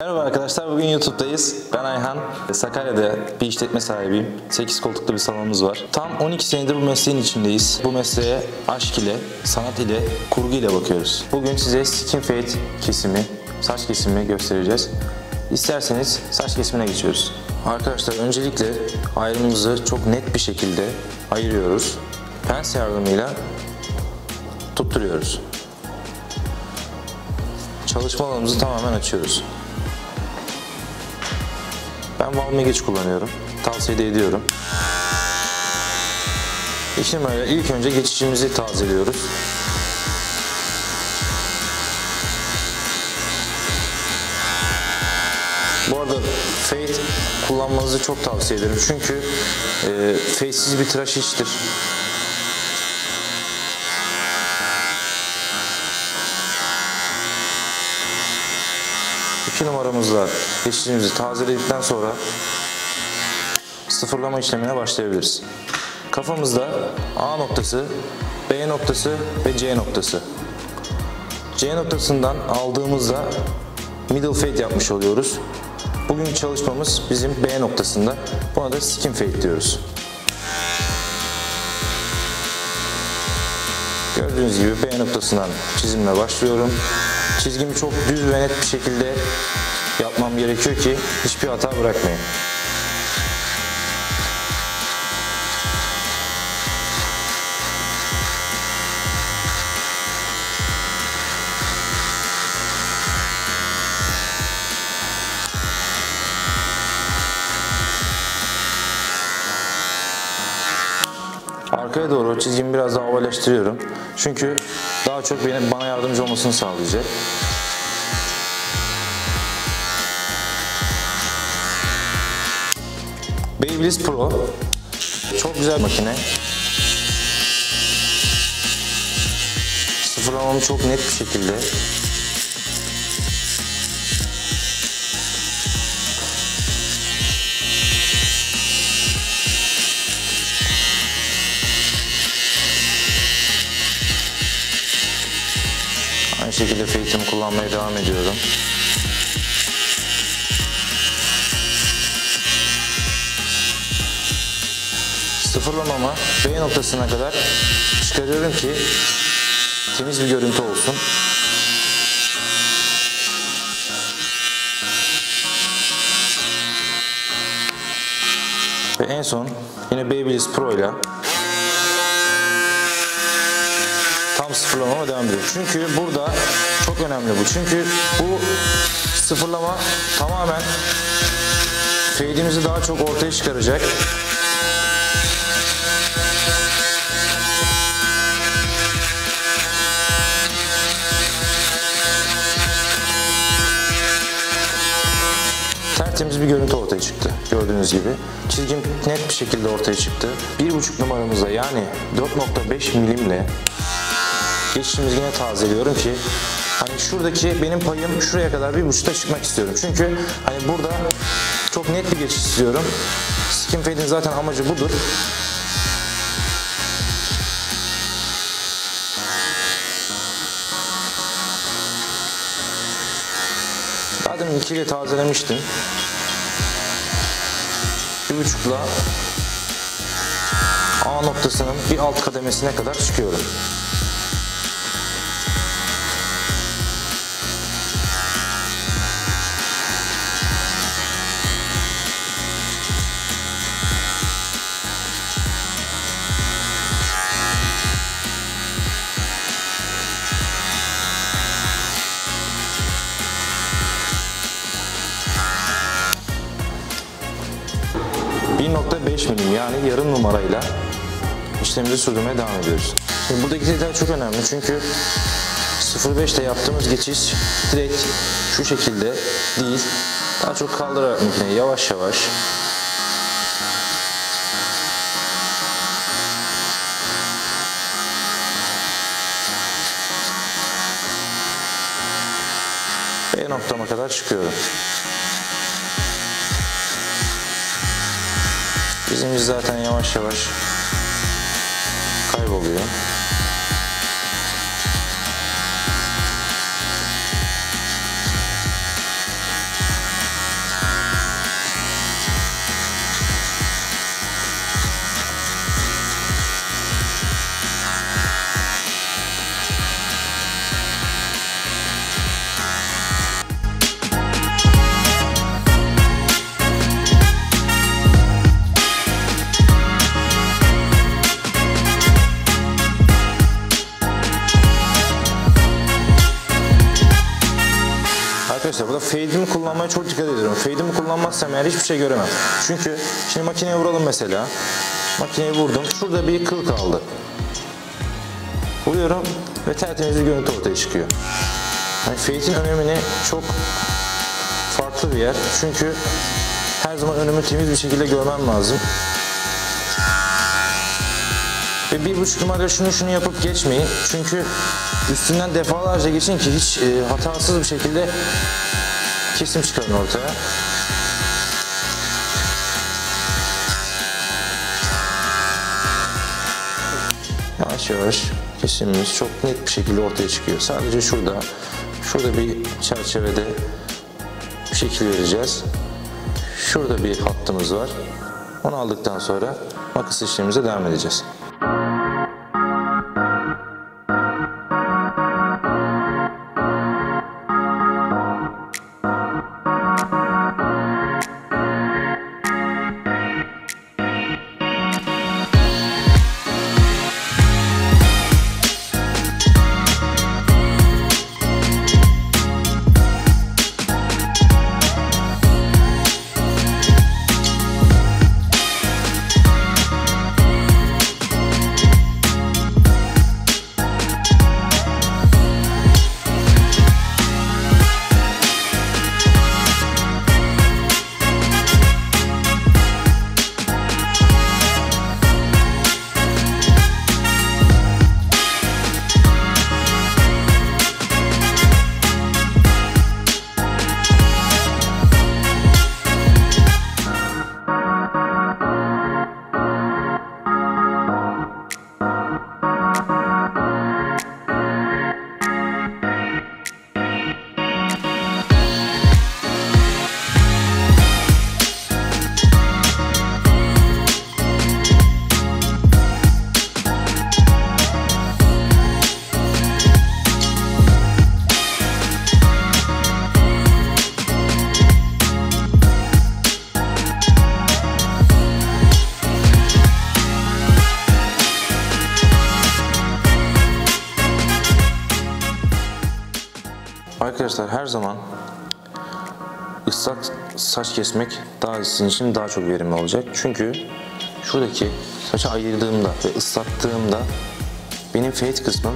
Merhaba arkadaşlar, bugün YouTube'dayız. Ben Ayhan. Sakarya'da bir işletme sahibiyim. 8 koltuklu bir salonumuz var. Tam 12 senedir bu mesleğin içindeyiz. Bu mesleğe aşk ile, sanat ile, kurgu ile bakıyoruz. Bugün size skin fade kesimi, saç kesimi göstereceğiz. İsterseniz saç kesimine geçiyoruz. Arkadaşlar öncelikle ayrımımızı çok net bir şekilde ayırıyoruz. Pens yardımıyla tutturuyoruz. Çalışma alanımızı tamamen açıyoruz. Ben Valmegeç kullanıyorum. Tavsiye de ediyorum. İşte böyle ilk önce geçişimizi tazeliyoruz. Bu arada fade kullanmanızı çok tavsiye ederim. Çünkü e, fade'siz bir tıraş iştir. İki numaramızla geçişimizi tazeledikten sonra sıfırlama işlemine başlayabiliriz. Kafamızda A noktası, B noktası ve C noktası. C noktasından aldığımızda middle fade yapmış oluyoruz. Bugünkü çalışmamız bizim B noktasında. Buna da skin fade diyoruz. Gördüğünüz gibi B noktasından çizimle başlıyorum. Çizgimi çok düz ve net bir şekilde yapmam gerekiyor ki hiçbir hata bırakmayayım. Arkaya doğru çizgimi biraz daha ovalleştiriyorum. Çünkü daha çok beni, bana yardımcı olmasını sağlayacak. Babyliss Pro çok güzel makine. Sıfırlamamı çok net bir şekilde Aynı şekilde fade'imi kullanmaya devam ediyorum. Sıfırlamama B noktasına kadar çıkarıyorum ki temiz bir görüntü olsun. Ve en son yine Babyliss Pro ile tam sıfırlamama devam ediyorum. Çünkü burada çok önemli bu. Çünkü bu sıfırlama tamamen fade'imizi daha çok ortaya çıkaracak. tertemiz bir görüntü ortaya çıktı. Gördüğünüz gibi. Çizgim net bir şekilde ortaya çıktı. 1.5 numaramızda yani 4.5 milimle geçişimizi yine tazeliyorum ki hani şuradaki benim payım şuraya kadar bir buçukta çıkmak istiyorum. Çünkü hani burada çok net bir geçiş istiyorum. Skin fade'in zaten amacı budur. Zaten ikiyle tazelemiştim. Bir buçukla A noktasının bir alt kademesine kadar çıkıyorum. ...1.5 milim yani yarım numarayla işlemimizi sürdürmeye devam ediyoruz. Şimdi buradaki detay çok önemli çünkü 0.5'te yaptığımız geçiş direkt şu şekilde değil, daha çok kaldırarak makineyi yavaş yavaş B noktama kadar çıkıyorum. Bizim iz zaten yavaş yavaş kayboluyor. Çok dikkat ediyorum. Fade'imi kullanmazsam eğer hiçbir şey göremem. Çünkü şimdi makineye vuralım mesela. Makineye vurdum. Şurada bir kıl kaldı. Vuruyorum ve tertemiz bir görüntü ortaya çıkıyor. Yani fade'in önemini çok farklı bir yer. Çünkü her zaman önümü temiz bir şekilde görmem lazım. Ve bir buçuk numara şunu şunu yapıp geçmeyin. Çünkü üstünden defalarca geçin ki hiç e, hatasız bir şekilde kesim çıkarın ortaya. Yavaş yavaş kesimimiz çok net bir şekilde ortaya çıkıyor. Sadece şurada, şurada bir çerçevede bir şekil vereceğiz. Şurada bir hattımız var. Onu aldıktan sonra makas işlemimize devam edeceğiz. Arkadaşlar her zaman ıslak saç kesmek daha sizin için daha çok verimli olacak. Çünkü şuradaki saçı ayırdığımda ve ıslattığımda benim fade kısmım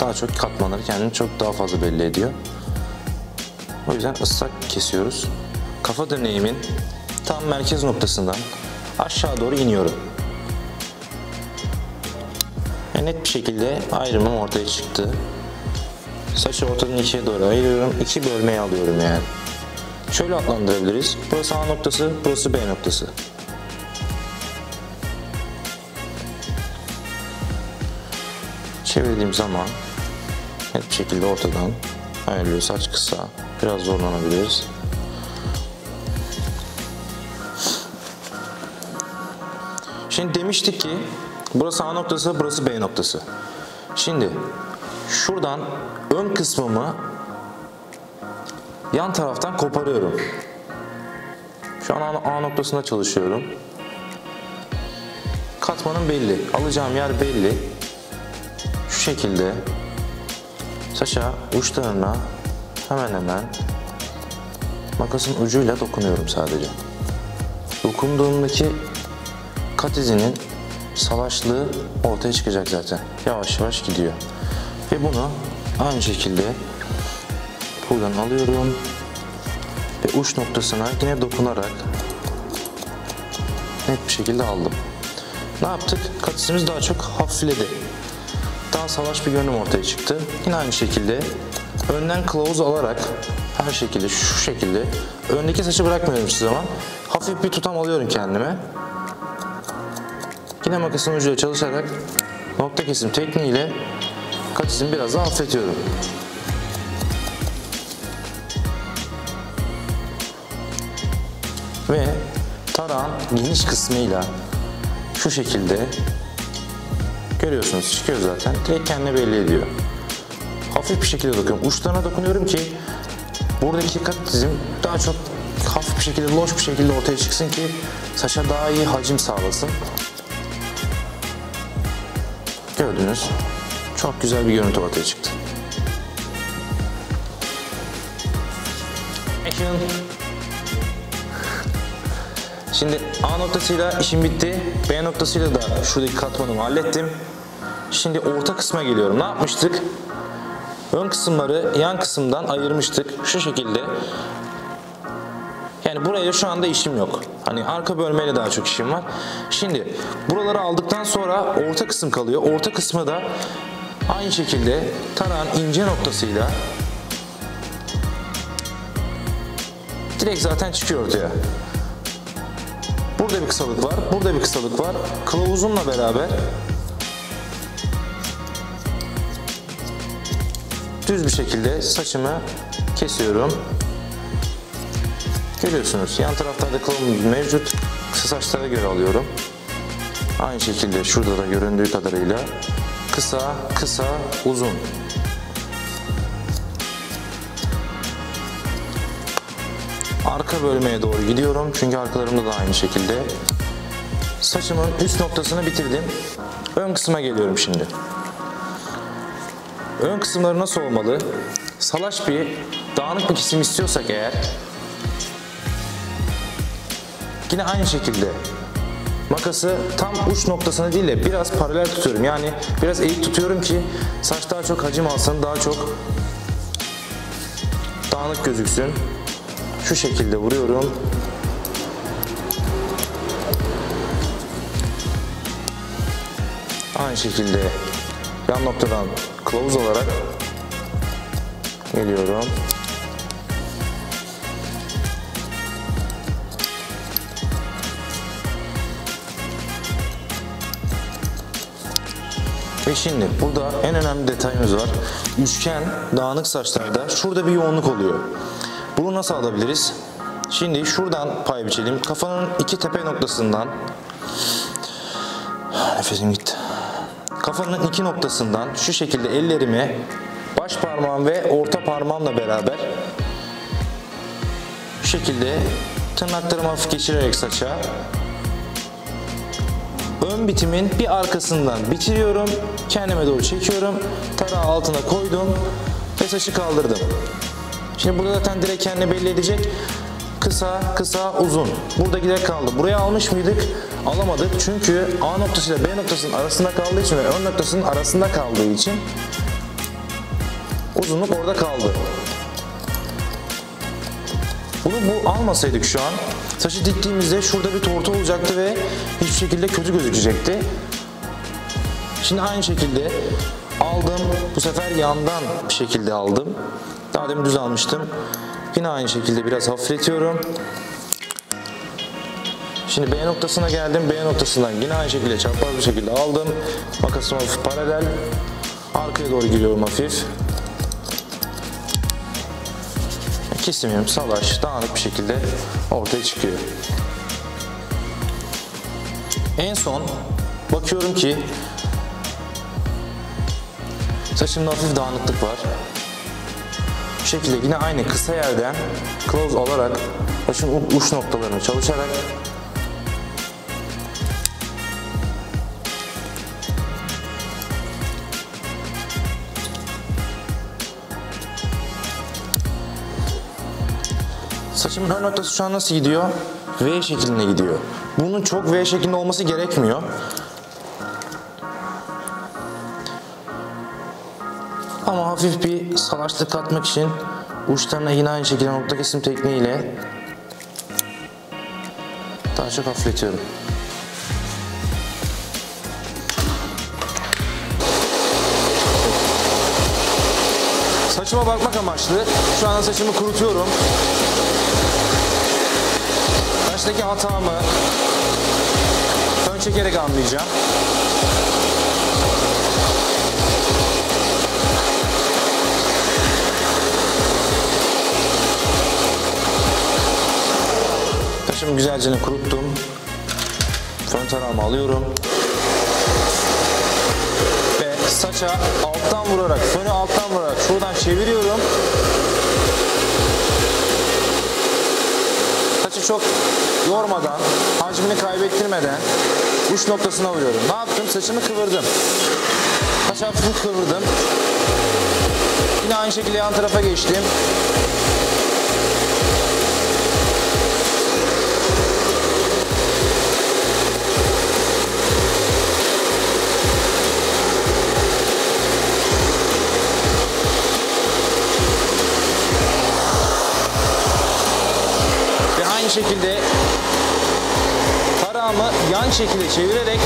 daha çok katmanları kendini çok daha fazla belli ediyor. O yüzden ıslak kesiyoruz. Kafa döneğimin tam merkez noktasından aşağı doğru iniyorum. Ve net bir şekilde ayrımım ortaya çıktı. Saçı ortadan ikiye doğru ayırıyorum. İki bölmeye alıyorum yani. Şöyle adlandırabiliriz. Burası A noktası, burası B noktası. Çevirdiğim zaman bir şekilde ortadan ayrılıyor. Saç kısa. Biraz zorlanabiliriz. Şimdi demiştik ki burası A noktası, burası B noktası. Şimdi şuradan ön kısmımı yan taraftan koparıyorum. Şu an A noktasında çalışıyorum. Katmanım belli. Alacağım yer belli. Şu şekilde saça uçlarına hemen hemen makasın ucuyla dokunuyorum sadece. Dokunduğumdaki kat izinin salaşlığı ortaya çıkacak zaten. Yavaş yavaş gidiyor. Ve bunu aynı şekilde buradan alıyorum ve uç noktasına yine dokunarak net bir şekilde aldım. Ne yaptık? Katisimiz daha çok hafifledi. Daha salaş bir görünüm ortaya çıktı. Yine aynı şekilde önden kılavuz alarak her şekilde şu şekilde öndeki saçı bırakmıyorum hiçbir zaman. Hafif bir tutam alıyorum kendime. Yine makasın ucuyla çalışarak nokta kesim tekniğiyle katisimi biraz daha hafifletiyorum. Ve tarağın geniş kısmıyla şu şekilde görüyorsunuz çıkıyor zaten. Direkt kendine belli ediyor. Hafif bir şekilde dokuyorum. Uçlarına dokunuyorum ki buradaki kat dizim daha çok hafif bir şekilde, loş bir şekilde ortaya çıksın ki saça daha iyi hacim sağlasın. Gördünüz. Çok güzel bir görüntü ortaya çıktı. Bakın. Şimdi A noktasıyla işim bitti. B noktasıyla da şuradaki katmanımı hallettim. Şimdi orta kısma geliyorum. Ne yapmıştık? Ön kısımları yan kısımdan ayırmıştık. Şu şekilde. Yani buraya şu anda işim yok. Hani arka bölmeyle daha çok işim var. Şimdi buraları aldıktan sonra orta kısım kalıyor. Orta kısmı da aynı şekilde tarağın ince noktasıyla direkt zaten çıkıyor ortaya. Burada bir kısalık var, burada bir kısalık var. Kılavuzumla beraber düz bir şekilde saçımı kesiyorum. Görüyorsunuz yan taraflarda kılavuz mevcut. Kısa saçlara göre alıyorum. Aynı şekilde şurada da göründüğü kadarıyla kısa, kısa, uzun. Arka bölmeye doğru gidiyorum çünkü arkalarımda da aynı şekilde. Saçımın üst noktasını bitirdim. Ön kısma geliyorum şimdi. Ön kısımları nasıl olmalı? Salaş bir, dağınık bir kesim istiyorsak eğer yine aynı şekilde makası tam uç noktasına değil de biraz paralel tutuyorum. Yani biraz eğik tutuyorum ki saç daha çok hacim alsın, daha çok dağınık gözüksün. Şu şekilde vuruyorum. Aynı şekilde yan noktadan kılavuz olarak geliyorum. Ve şimdi burada en önemli detayımız var. Üçgen dağınık saçlarda şurada bir yoğunluk oluyor. Bunu nasıl alabiliriz? Şimdi şuradan pay biçelim. Kafanın iki tepe noktasından nefesim gitti. Kafanın iki noktasından şu şekilde ellerimi baş parmağım ve orta parmağımla beraber şu şekilde tırnaklarımı hafif geçirerek saça ön bitimin bir arkasından bitiriyorum. Kendime doğru çekiyorum. Tarağı altına koydum ve saçı kaldırdım. Şimdi burada zaten direkt kendini belli edecek. Kısa, kısa, uzun. Burada gider kaldı. Buraya almış mıydık? Alamadık. Çünkü A noktasıyla B noktasının arasında kaldığı için ve ön noktasının arasında kaldığı için uzunluk orada kaldı. Bunu bu almasaydık şu an saçı diktiğimizde şurada bir tortu olacaktı ve hiçbir şekilde kötü gözükecekti. Şimdi aynı şekilde aldım. Bu sefer yandan bir şekilde aldım. Daha demin düz almıştım. Yine aynı şekilde biraz hafifletiyorum. Şimdi B noktasına geldim. B noktasından yine aynı şekilde çapraz bir şekilde aldım. Makasım hafif paralel. Arkaya doğru giriyorum hafif. Kesimim salaş, dağınık bir şekilde ortaya çıkıyor. En son bakıyorum ki saçımda hafif dağınıklık var. Bu şekilde yine aynı kısa yerden close alarak saçın uç noktalarını çalışarak Saçımın ön noktası şu an nasıl gidiyor? V şeklinde gidiyor. Bunun çok V şeklinde olması gerekmiyor. Ama hafif bir salaşlık katmak için uçlarına yine aynı şekilde nokta kesim tekniğiyle daha çok hafifletiyorum. Saçıma bakmak amaçlı. Şu anda saçımı kurutuyorum. Saçtaki hatamı fön çekerek anlayacağım. Saçımı güzelce kuruttum. Fön tarağımı alıyorum. Ve saça alttan vurarak, fönü alttan vurarak şuradan çeviriyorum. Saçı çok yormadan, hacmini kaybettirmeden uç noktasına vuruyorum. Ne yaptım? Saçımı kıvırdım. Saç hafif kıvırdım. Yine aynı şekilde yan tarafa geçtim. Şekilde tarağımı yan şekilde çevirerek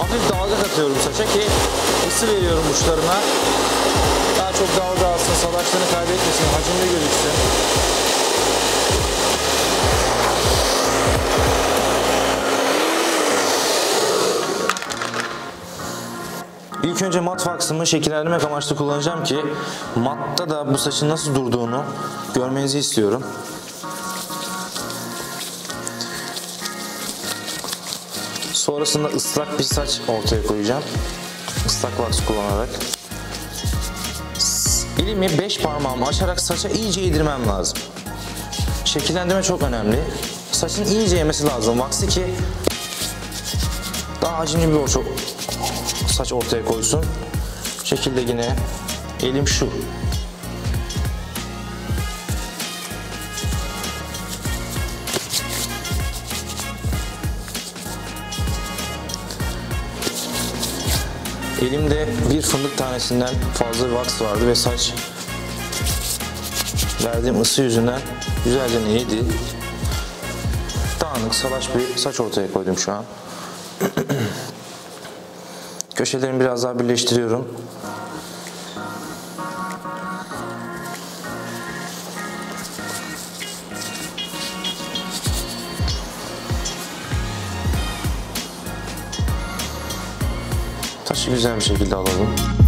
hafif dalga katıyorum saça ki ısı veriyorum uçlarına. Daha çok dalga alsın, salaşlarını kaybetmesin, hacimli gözüksün. İlk önce mat faksımı şekillendirmek amaçlı kullanacağım ki matta da bu saçın nasıl durduğunu görmenizi istiyorum. Sonrasında ıslak bir saç ortaya koyacağım. Islak vaks kullanarak. Elimi 5 parmağımı açarak saça iyice yedirmem lazım. Şekillendirme çok önemli. Saçın iyice yemesi lazım vaksı ki daha hacimli bir orta, saç ortaya koysun. Bu şekilde yine elim şu. Elimde bir fındık tanesinden fazla wax vardı ve saç verdiğim ısı yüzünden güzelce yedi. Dağınık, salaş bir saç ortaya koydum şu an. Köşelerimi biraz daha birleştiriyorum. Taşı güzel bir şekilde alalım.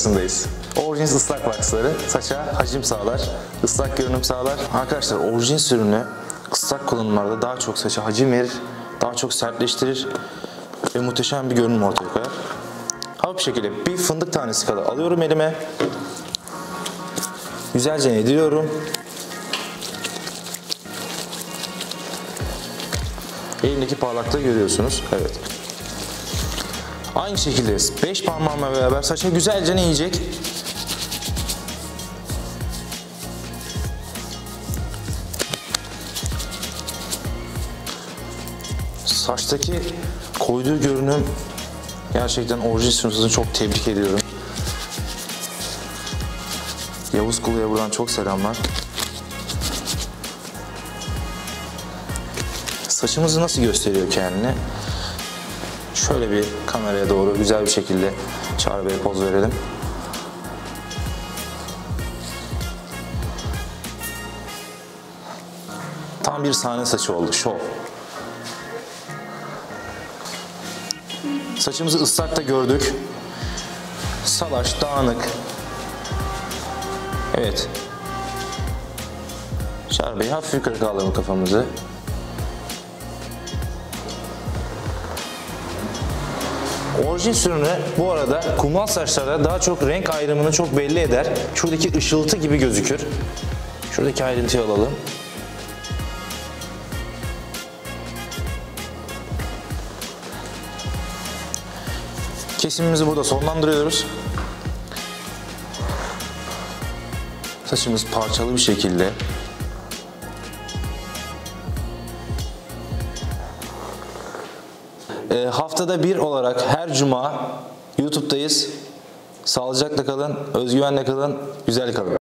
Arasındayız. Origins ıslak vaksları saça hacim sağlar, ıslak görünüm sağlar. Arkadaşlar Origins ürünü ıslak kullanımlarda daha çok saça hacim verir, daha çok sertleştirir ve muhteşem bir görünüm ortaya koyar. Hafif şekilde bir fındık tanesi kadar alıyorum elime. Güzelce yediriyorum. Elimdeki parlaklığı görüyorsunuz. Evet. Aynı şekilde 5 parmağımla beraber saça güzelce ne yiyecek? Saçtaki koyduğu görünüm gerçekten sunucusunu çok tebrik ediyorum. Yavuz Kulu'ya buradan çok selamlar. Saçımızı nasıl gösteriyor kendini? Şöyle bir kameraya doğru güzel bir şekilde Çağrı Bey'e poz verelim. Tam bir sahne saçı oldu, şov. Saçımızı ıslakta gördük. Salaş, dağınık. Evet. Çağrı Bey hafif yukarı kaldırın kafamızı. Orijin sürümü bu arada kumral saçlarda daha çok renk ayrımını çok belli eder. Şuradaki ışıltı gibi gözükür. Şuradaki ayrıntıyı alalım. Kesimimizi burada sonlandırıyoruz. Saçımız parçalı bir şekilde E, haftada bir olarak her cuma YouTube'dayız. Sağlıcakla kalın, özgüvenle kalın, güzel kalın.